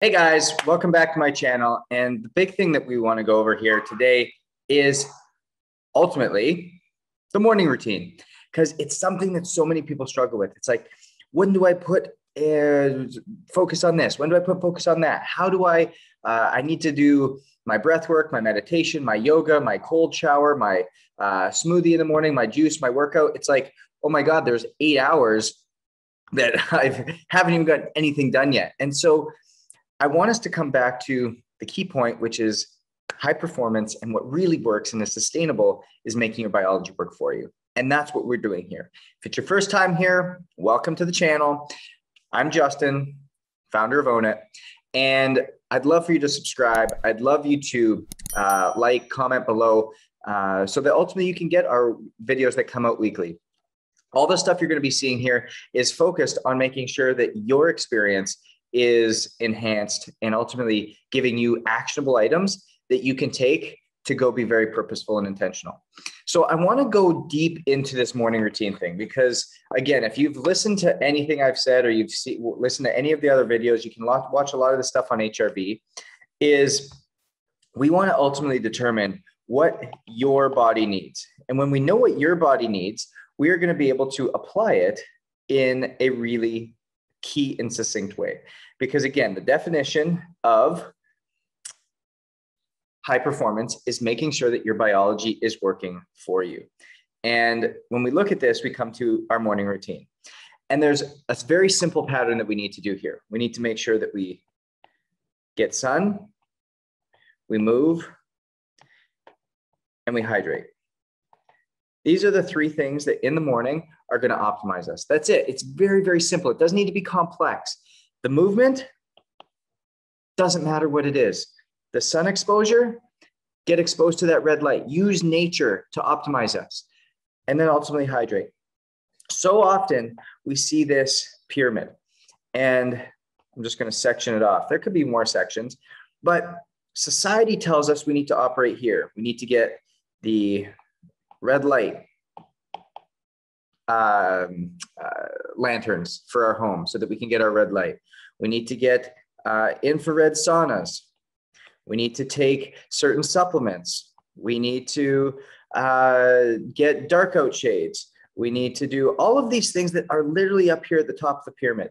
Hey guys, welcome back to my channel. And the big thing that we want to go over here today is ultimately the morning routine because it's something that so many people struggle with. It's like, when do I put uh, focus on this? When do I put focus on that? How do I? Uh, I need to do my breath work, my meditation, my yoga, my cold shower, my uh, smoothie in the morning, my juice, my workout. It's like, oh my God, there's eight hours that I haven't even got anything done yet. And so I want us to come back to the key point, which is high performance. And what really works and is sustainable is making your biology work for you. And that's what we're doing here. If it's your first time here, welcome to the channel. I'm Justin, founder of Own It. And I'd love for you to subscribe. I'd love you to uh, like, comment below uh, so that ultimately you can get our videos that come out weekly. All the stuff you're going to be seeing here is focused on making sure that your experience is enhanced and ultimately giving you actionable items that you can take to go be very purposeful and intentional. So I want to go deep into this morning routine thing because again, if you've listened to anything I've said or you've see, listened to any of the other videos, you can watch a lot of the stuff on HRV. Is we want to ultimately determine what your body needs, and when we know what your body needs, we are going to be able to apply it in a really key and succinct way. Because again, the definition of high performance is making sure that your biology is working for you. And when we look at this, we come to our morning routine. And there's a very simple pattern that we need to do here. We need to make sure that we get sun, we move, and we hydrate. These are the three things that in the morning are going to optimize us. That's it. It's very, very simple. It doesn't need to be complex. The movement doesn't matter what it is. The sun exposure, get exposed to that red light. Use nature to optimize us. And then ultimately hydrate. So often we see this pyramid, and I'm just going to section it off. There could be more sections, but society tells us we need to operate here. We need to get the red light um, uh, lanterns for our home so that we can get our red light. We need to get uh, infrared saunas. We need to take certain supplements. We need to uh, get dark out shades. We need to do all of these things that are literally up here at the top of the pyramid.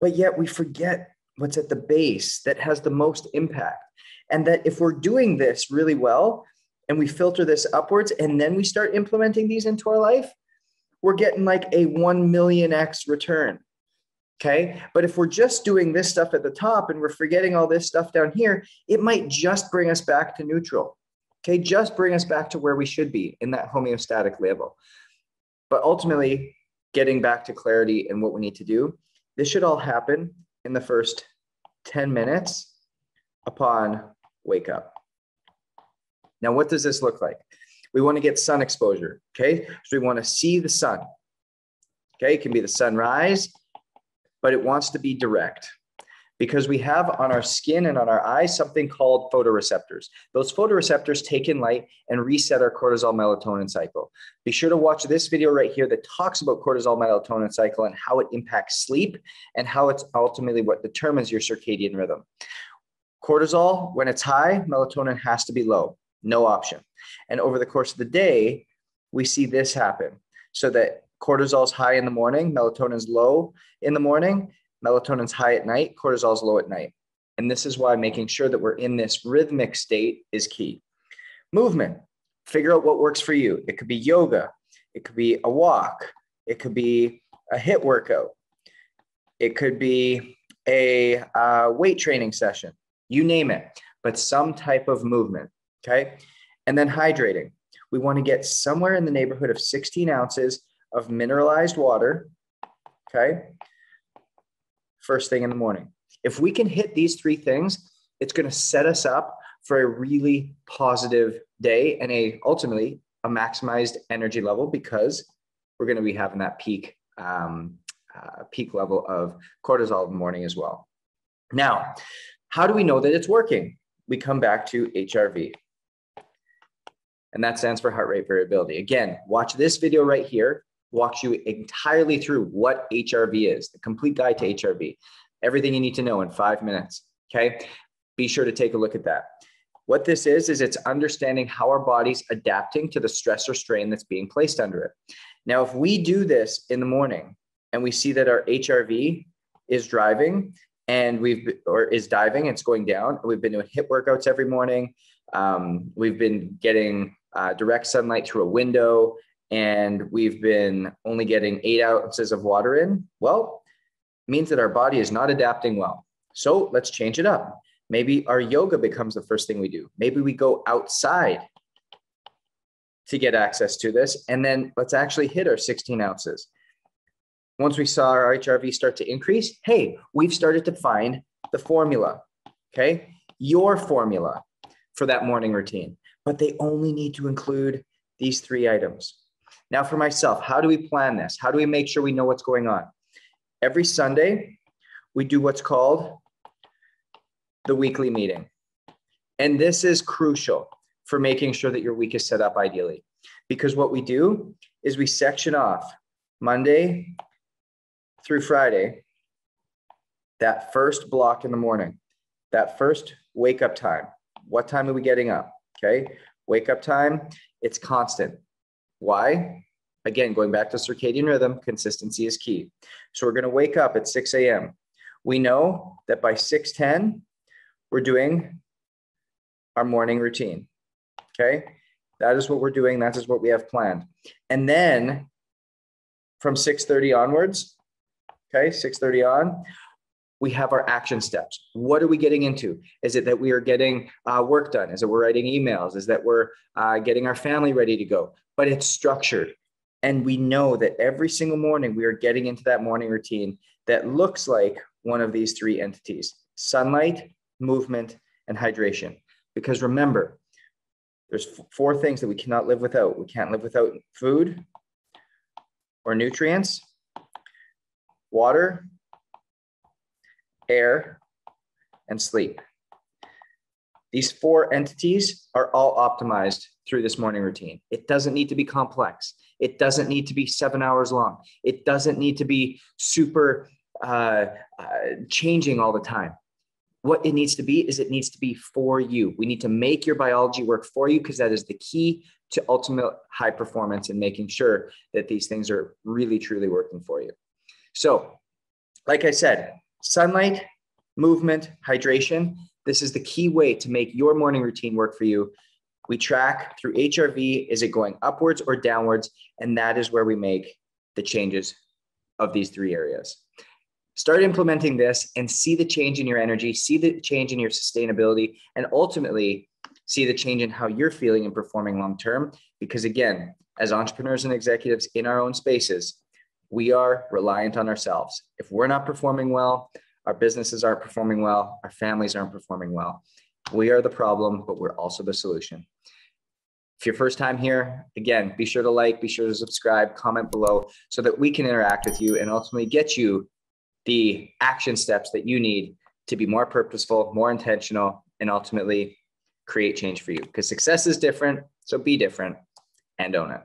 But yet we forget what's at the base that has the most impact. And that if we're doing this really well and we filter this upwards and then we start implementing these into our life, we're getting like a 1 million X return. Okay. But if we're just doing this stuff at the top and we're forgetting all this stuff down here, it might just bring us back to neutral. Okay. Just bring us back to where we should be in that homeostatic level. But ultimately, getting back to clarity and what we need to do, this should all happen in the first 10 minutes upon wake up. Now, what does this look like? We want to get sun exposure. Okay. So we want to see the sun. Okay. It can be the sunrise, but it wants to be direct because we have on our skin and on our eyes something called photoreceptors. Those photoreceptors take in light and reset our cortisol melatonin cycle. Be sure to watch this video right here that talks about cortisol melatonin cycle and how it impacts sleep and how it's ultimately what determines your circadian rhythm. Cortisol, when it's high, melatonin has to be low, no option. And over the course of the day, we see this happen so that cortisol is high in the morning, melatonin's low in the morning, melatonin's high at night, cortisol's low at night. And this is why making sure that we're in this rhythmic state is key. Movement, figure out what works for you. It could be yoga, it could be a walk, it could be a HIIT workout, it could be a uh, weight training session, you name it, but some type of movement. Okay. And then hydrating. We want to get somewhere in the neighborhood of 16 ounces of mineralized water. Okay. First thing in the morning. If we can hit these three things, it's going to set us up for a really positive day and a ultimately a maximized energy level because we're going to be having that peak um, uh, peak level of cortisol in the morning as well. Now, how do we know that it's working? We come back to HRV. And that stands for heart rate variability. Again, watch this video right here walks you entirely through what HRV is, the complete guide to HRV. everything you need to know in five minutes. Okay. Be sure to take a look at that. What this is, is it's understanding how our body's adapting to the stress or strain that's being placed under it. Now, if we do this in the morning and we see that our HRV is driving and we've or is diving, it's going down. We've been doing HIIT workouts every morning. Um, we've been getting uh, direct sunlight through a window, and we've been only getting eight ounces of water in. Well, means that our body is not adapting well. So let's change it up. Maybe our yoga becomes the first thing we do. Maybe we go outside to get access to this. And then let's actually hit our 16 ounces. Once we saw our HRV start to increase, hey, we've started to find the formula, okay? Your formula for that morning routine, but they only need to include these three items. Now, for myself, how do we plan this? How do we make sure we know what's going on? Every Sunday, we do what's called the weekly meeting. And this is crucial for making sure that your week is set up ideally. Because what we do is we section off Monday through Friday, that first block in the morning, that first wake up time. What time are we getting up? Okay. Wake up time, it's constant. Why? Again, going back to circadian rhythm, consistency is key. So we're going to wake up at 6 a.m. We know that by 6:10, we're doing our morning routine. Okay. That is what we're doing. That is what we have planned. And then from 6:30 onwards, okay, 6:30 on, we have our action steps. What are we getting into? Is it that we are getting uh, work done? Is it we're writing emails? Is that we're uh, getting our family ready to go? But it's structured. And we know that every single morning we are getting into that morning routine that looks like one of these three entities sunlight, movement, and hydration. Because remember, there's four things that we cannot live without. We can't live without food or nutrients, water, air, and sleep. These four entities are all optimized through this morning routine. It doesn't need to be complex. It doesn't need to be seven hours long. It doesn't need to be super uh, uh, changing all the time what it needs to be is it needs to be for you. We need to make your biology work for you because that is the key to ultimate high performance and making sure that these things are really truly working for you. So, like I said, sunlight, movement, hydration, this is the key way to make your morning routine work for you. We track through HRV is it going upwards or downwards? And that is where we make the changes of these three areas start implementing this and see the change in your energy, see the change in your sustainability, and ultimately see the change in how you're feeling and performing long term. Because again, as entrepreneurs and executives in our own spaces, we are reliant on ourselves. If we're not performing well, our businesses aren't performing well, our families aren't performing well. We are the problem, but we're also the solution. If you're first time here, again, be sure to like, be sure to subscribe, comment below so that we can interact with you and ultimately get you the action steps that you need to be more purposeful, more intentional, and ultimately create change for you. Because success is different. So be different and own it.